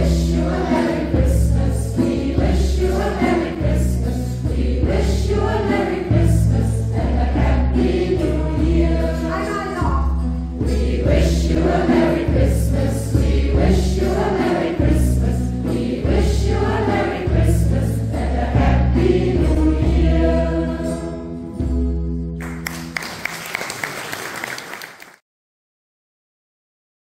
wish you a merry